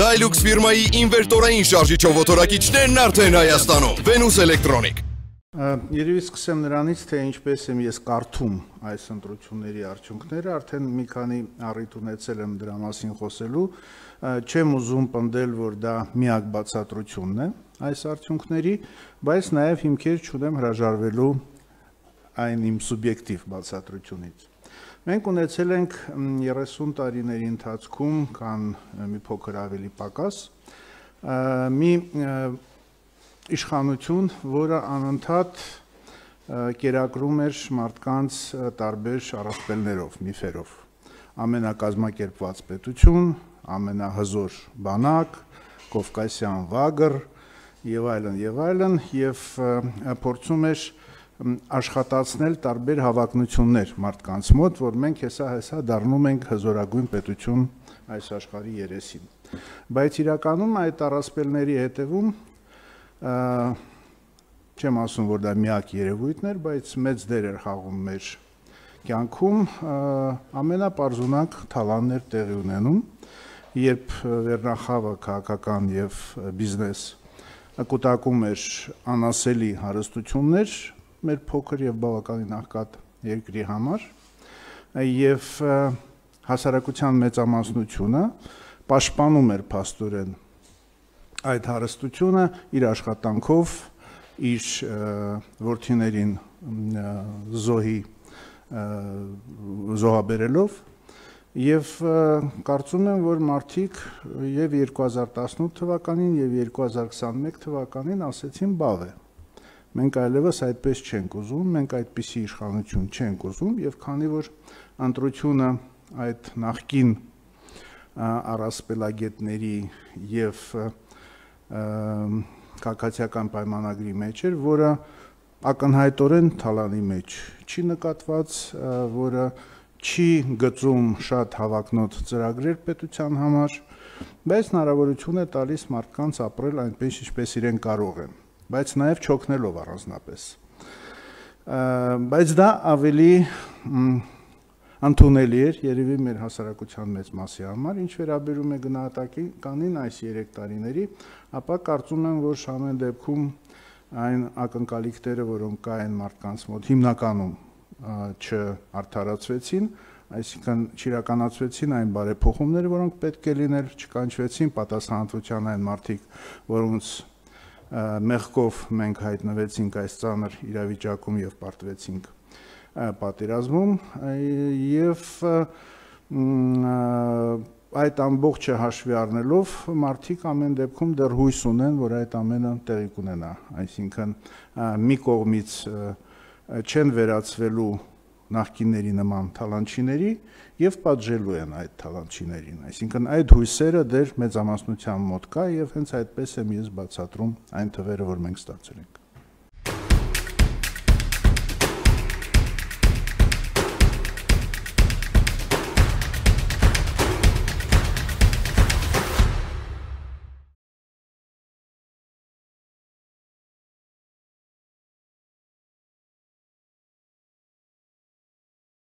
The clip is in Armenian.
Dilux ֆիրմայի ինվերտորային շարժիչով օտորակիչներն արդեն Հայաստանում։ Venus Electronic Երևի սկսեմ նրանից, թե ինչպես եմ ես կարդում այս ընտրությունների արդյունքները, արդեն մի քանի առիթ ունեցել եմ դրա մասին խոսելու, չեմ ուզում պնդել, որ դա միակ բացատրությունն է այս արդյունքների, բայց նաև հիմքեր չունեմ հրաժարվելու այն իմ սուբյեկտիվ բացատրությունից։ Մենք ունեցել ենք 30 տարիների ընթացքում կան մի փոքր ավելի պակաս մի իշխանություն, որը անընդհատ կերակրում էր մարդկանց տարբեր առասպելներով, միֆերով։ Ամենակազմակերպված պետություն, ամենահզոր բանակ, Կովկասյան վագր եւ այլն եւ այլն եւ փորձում էր աշխատացնել տարբեր հավակնություններ մարդկանց մոտ, որ մենք հեսա-հեսա դառնում ենք հզորագույն պետություն այս աշխարհի երեսին։ Բայց իրականում այդ առասպելների հետևում չեմ ասում, որ դա միակ երևույթն էր, բայց մեծ դեր էր խաղում մեր կյանքում ամենապարզունակ թալաններ տեղի ունենում, երբ վերնախավը քաղաքական եւ բիզնես կուտակում էր անասելի հարստություններ, մեր փոքր եւ բավականին աղքատ երկրի համար եւ հասարակության մեծամասնությունը պաշտպանում էր փաստորեն այդ հարստությունը իր աշխատանքով իր ворթիներին զոհի զոհաբերելով եւ կարծում եմ որ մարդիկ եւ 2018 թվականին եւ 2021 թվականին ասեցին բավ է Մենք այլևս այդպես չենք ուզում, մենք այդպիսի իշխանություն չենք ուզում եւ քանի որ ընտրությունը այդ նախքին առասպելագետների եւ քաղաքացիական պայմանագրի մեջ էր, որը ակնհայտորեն թալանի մեջ չի նկատված, որը չի գծում շատ հավակնոտ ծրագրեր պետության համար, բայց հնարավորություն է տալիս մարդկանց ապրել այնպես, ինչպես իրեն կարող են բայց նաև չօգնելով առանձնապես բայց դա ավելի ընդունելի էր երևի մեր հասարակության մեծ մասի համար, ինչ վերաբերում է գնահատակի կանին այս 3 տարիների, ապա կարծում եմ, որ շամեն դեպքում այն ակնկալիքները, որոնք կային մարդկանց մոտ հիմնականում չարթարացվեցին, այսինքն չիրականացվեցին այն բարեփոխումները, որոնք պետք է լինել, չկանչվեցին պատասխանատվության այն մարդիկ, որոնց մեղքով մենք հայտնվեցինք այս ծանր իրավիճակում եւ պարտվեցինք պատերազմում եւ այդ ամբողջը հաշվի առնելով մարդիկ ամեն դեպքում դեռ հույս ունեն, որ այդ ամենը տեղի կունենա, այսինքն մի կողմից չեն վերածվելու նախկինների նման թալանչիների եւ պատժելու են այդ թալանչիներին այսինքն այդ հույսերը դեր մեծամասնության մոտ կա եւ հենց այդպես եմ ես բացատրում այն թվերը որ մենք ստացել ենք